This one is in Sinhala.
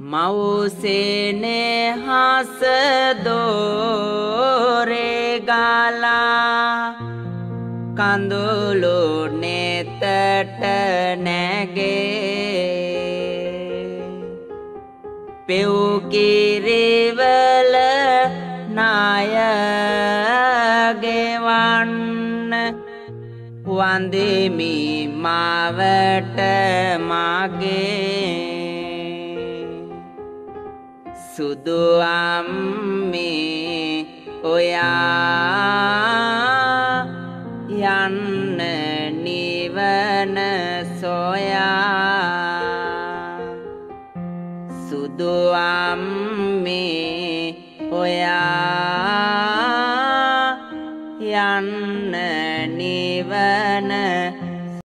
මවුසේනේ හසදෝරේ ගාලා කඳුළු නෙතට නැගේ පෙව්කිරිවල නායගෙවන්න වන්දිමි මාවට මගේ සුදු අම්මේ ඔයා යන්න නිවන සොයා. සුදු අම්මේ ඔයා යන්න නිවන